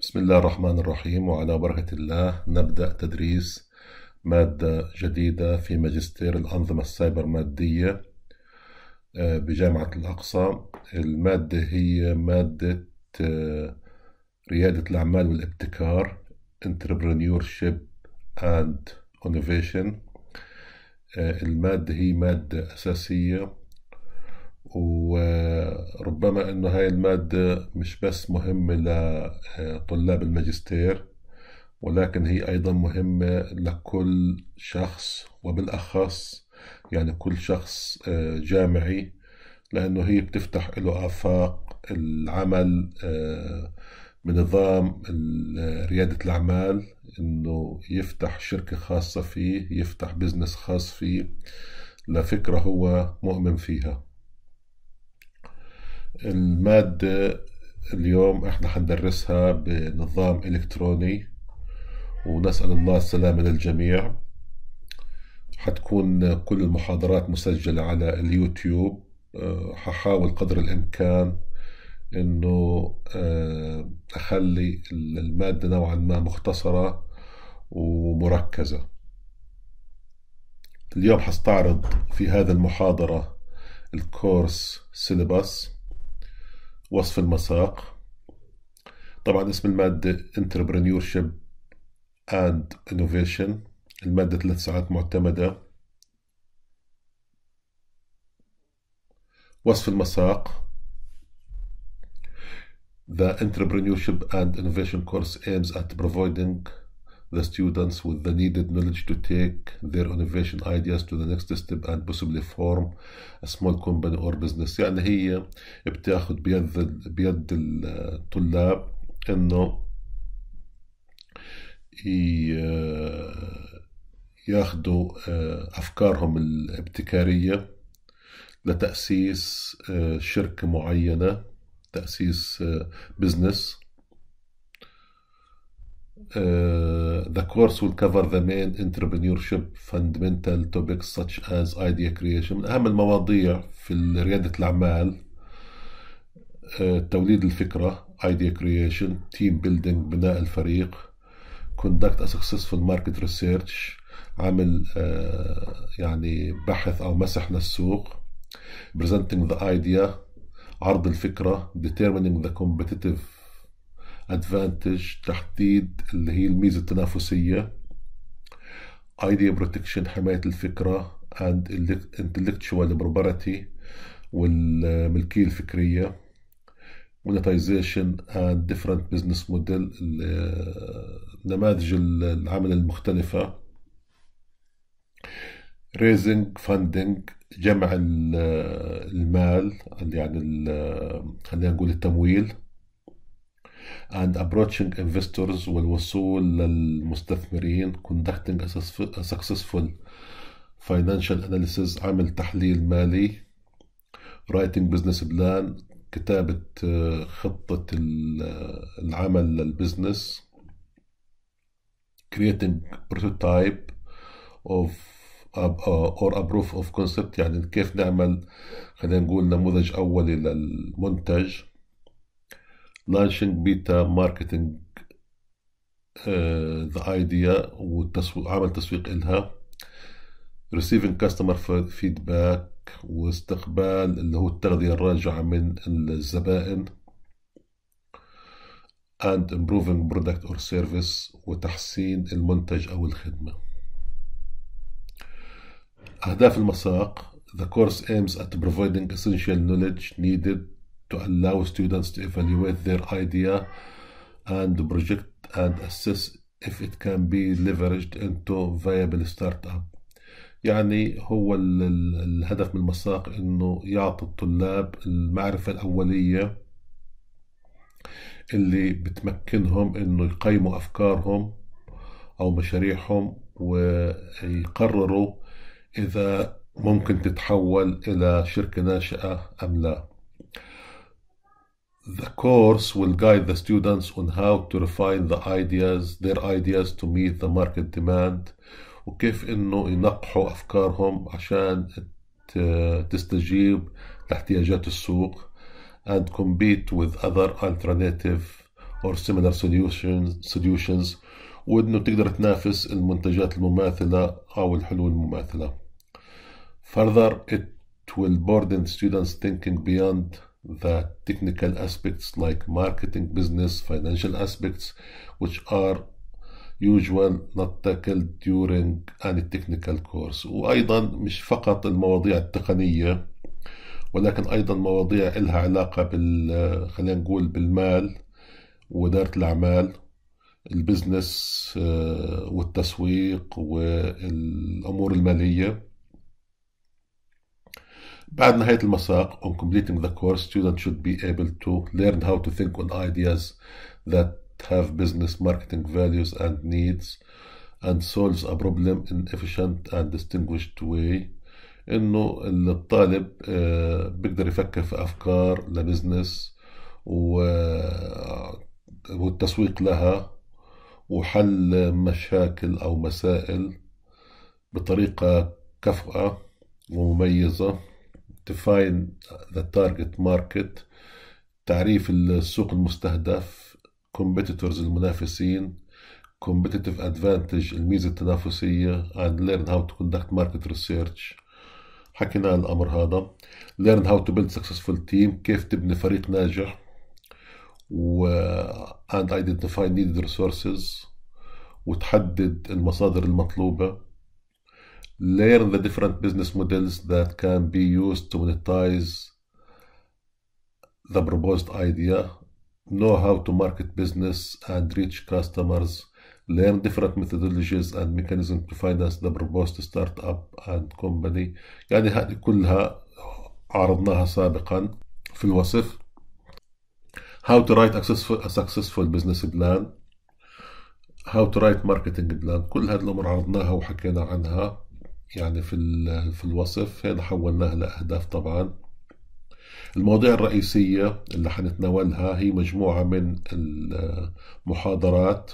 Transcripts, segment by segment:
بسم الله الرحمن الرحيم وعلى بركة الله نبدأ تدريس مادة جديدة في ماجستير الأنظمة السايبر مادية آه، بجامعة الأقصى. المادة هي مادة آه، ريادة الأعمال والابتكار Entrepreneurship and Innovation. آه، المادة هي مادة أساسية. وربما أنه هاي المادة مش بس مهمة لطلاب الماجستير ولكن هي أيضا مهمة لكل شخص وبالأخص يعني كل شخص آه، جامعي لأنه هي بتفتح له آفاق العمل آه، بنظام ريادة الأعمال إنه يفتح شركة خاصة فيه يفتح بزنس خاص فيه لفكرة هو مؤمن فيها. المادة اليوم إحنا حندرسها بنظام إلكتروني ونسأل الله السلامة للجميع. حتكون كل المحاضرات مسجلة على اليوتيوب. أه، ححاول قدر الإمكان إنه أه، أخلي المادة نوعا ما مختصرة ومركزة. اليوم حستعرض في هذه المحاضرة الكورس سيلبس وصف المساق طبعا اسم المادة Entrepreneurship and Innovation المادة ثلاث ساعات معتمدة وصف المساق The Entrepreneurship and Innovation course aims at providing the students with the needed knowledge to take their innovation ideas to the next step and possibly form a small company or business يعني هي بتاخذ بيد بيد الطلاب انه ياخذوا افكارهم الابتكاريه لتاسيس شركه معينه تاسيس بزنس Uh, the course will cover the main entrepreneurship fundamental topics such as idea creation من أهم المواضيع في ريادة الأعمال uh, توليد الفكرة idea creation team building بناء الفريق conduct a successful market research عمل uh, يعني بحث أو مسح للسوق presenting the idea عرض الفكرة determining the competitive advantage تحديد اللي هي الميزة التنافسية idea protection حماية الفكرة and intellectual property والملكية الفكرية monetization and different business model نماذج العمل المختلفة. raising funding جمع المال يعني خلينا نقول التمويل. And approaching investors والوصول للمستثمرين conducting a successful financial analysis عمل تحليل مالي writing business plan كتابة خطة العمل للبزنس creating prototype of or a proof of concept يعني كيف نعمل خلينا نقول نموذج أولي للمنتج launching beta marketing uh, the idea وعمل تسويق إلها receiving customer feedback واستقبال اللي هو التغذية الراجعة من الزبائن and improving product or service وتحسين المنتج أو الخدمة أهداف المساق The course aims at providing essential knowledge needed to allow students to evaluate their idea and project and assess if it can be leveraged into viable startup. يعني هو الهدف من المساق إنه يعطي الطلاب المعرفة الأولية اللي بتمكنهم إنه يقيموا أفكارهم أو مشاريعهم ويقرروا إذا ممكن تتحول إلى شركة ناشئة أم لا. The course will guide the students on how to refine the ideas, their ideas to meet the market demand وكيف انه ينقحوا افكارهم عشان تستجيب لاحتياجات السوق and compete with other alternative or similar solutions solutions وانه تقدر تنافس المنتجات المماثلة او الحلول المماثلة. Further, it will burden students thinking beyond the technical aspects like marketing, business, financial aspects, which are usual not tackled during any technical course. وأيضا مش فقط المواضيع التقنية ولكن أيضا مواضيع إلها علاقة بال خلينا نقول بالمال وإدارة الأعمال البزنس آه، والتسويق والأمور المالية. بعد نهاية المساق on completing the course students should be able to learn how to think on ideas that have business marketing values and needs and solves a problem in efficient and distinguished way انه الطالب آه، بيقدر يفكر في افكار لبزنس والتسويق لها وحل مشاكل أو مسائل بطريقة كفؤة ومميزة define the target market تعريف السوق المستهدف competitors المنافسين competitive advantage الميزة التنافسية and learn how to conduct market research حكينا عن الأمر هذا learn how to build successful team كيف تبني فريق ناجح و and identify needed resources وتحدد المصادر المطلوبة learn the different business models that can be used to monetize the proposed idea, know how to market business and reach customers, learn different methodologies and mechanisms to finance the proposed startup and company يعني هذه كلها عرضناها سابقا في الوصف how to write a successful, business plan how to write marketing plan كل هذه الأمور عرضناها وحكينا عنها يعني في في الوصف هنا حولناها لأهداف طبعا. المواضيع الرئيسية اللي حنتناولها هي مجموعة من المحاضرات.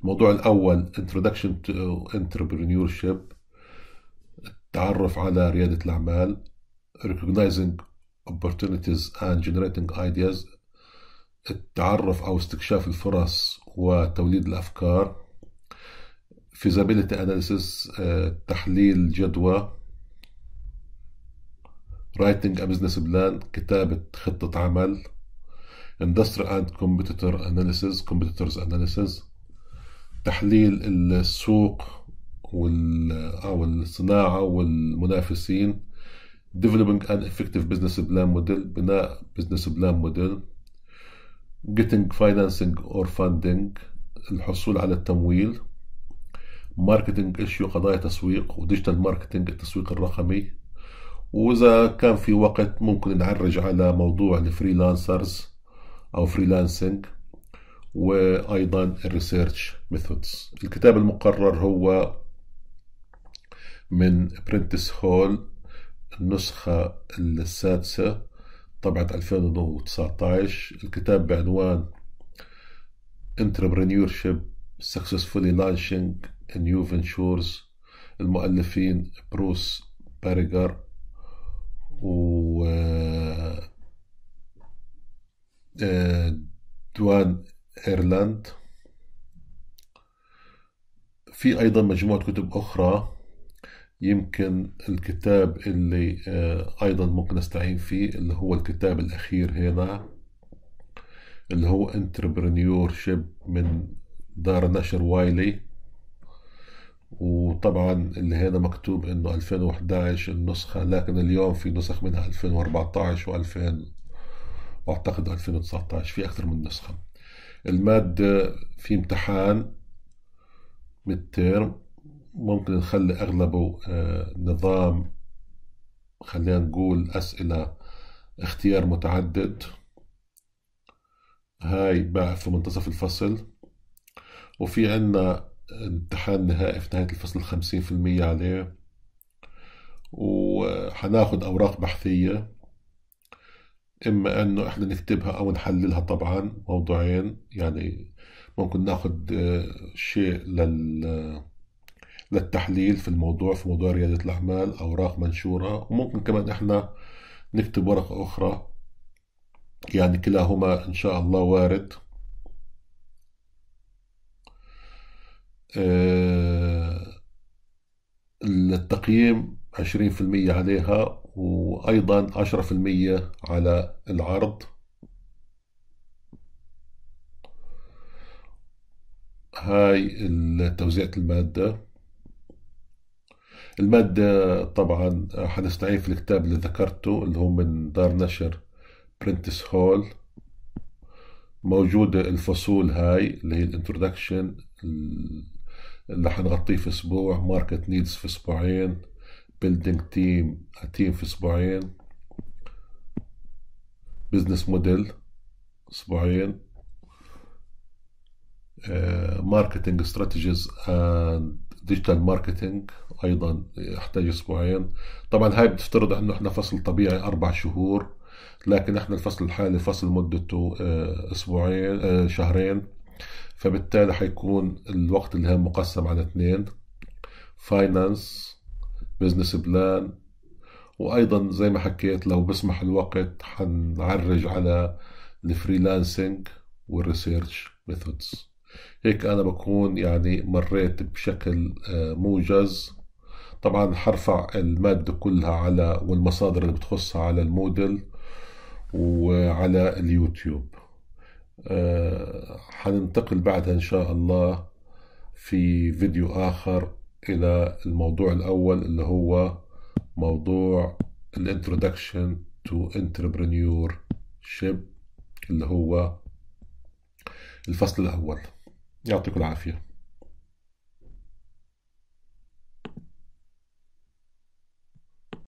الموضوع الأول Introduction to Entrepreneurship التعرف على ريادة الأعمال Recognizing Opportunities and Generating Ideas التعرف أو استكشاف الفرص وتوليد الأفكار. Feasibility analysis تحليل جدوى writing a business plan كتابة خطة عمل industry and competitor analysis competitors analysis تحليل السوق وال أو الصناعة والمنافسين developing an effective business plan model بناء business plan model getting financing or funding الحصول على التمويل marketing issue قضايا تسويق و digital marketing التسويق الرقمي. وإذا كان في وقت ممكن نعرج على موضوع ال freelancers أو freelancing وأيضا ال research methods الكتاب المقرر هو من برنتس هول النسخة السادسة طبعة 2019 الكتاب بعنوان Entrepreneurship Successfully Launching New Ventures المؤلفين بروس باريجر و آه، دوان إيرلاند. في أيضا مجموعة كتب أخرى يمكن الكتاب اللي آه، أيضا ممكن استعين فيه اللي هو الكتاب الأخير هنا اللي هو entrepreneurship من دار نشر وايلي. وطبعا اللي هنا مكتوب إنه 2011 النسخة لكن اليوم في نسخ منها 2014 و2000 وأعتقد 2019 في أكثر من نسخة. المادة في امتحان ميد ممكن نخلي أغلبه آه، نظام خلينا نقول أسئلة اختيار متعدد. هاي بقى في منتصف الفصل. وفي عنا امتحان نهائي في نهاية الفصل خمسين في المية عليه. وحناخد أوراق بحثية إما إنه إحنا نكتبها أو نحللها طبعا موضوعين. يعني ممكن ناخد آه، شيء لل للتحليل في الموضوع في موضوع ريادة الأعمال أوراق منشورة. وممكن كمان إحنا نكتب ورقة أخرى. يعني كلاهما إن شاء الله وارد. التقييم عشرين في المية عليها وأيضا عشرة في المية على العرض. هاي توزيعة المادة. المادة طبعا حنستعين في الكتاب اللي ذكرته اللي هو من دار نشر برنتس هول موجودة الفصول هاي اللي هي ال introduction اللي حنغطيه في أسبوع market needs في أسبوعين building team team في أسبوعين business model أسبوعين marketing strategies and digital marketing أيضا يحتاج أسبوعين. طبعا هاي بتفترض إنه إحنا فصل طبيعي أربع شهور لكن إحنا الفصل الحالي فصل مدته آه، أسبوعين آه، شهرين. فبالتالي حيكون الوقت اللي هم مقسم على اثنين finance business plan وأيضا زي ما حكيت لو بسمح الوقت حنعرج على ال freelancing وال research methods هيك أنا بكون يعني مريت بشكل آه، موجز. طبعا حرفع المادة كلها على والمصادر اللي بتخصها على ال Moodle وعلى اليوتيوب. حننتقل بعدها إن شاء الله في فيديو آخر إلى الموضوع الأول اللي هو موضوع ال introduction to entrepreneurship اللي هو الفصل الأول. يعطيكم العافية.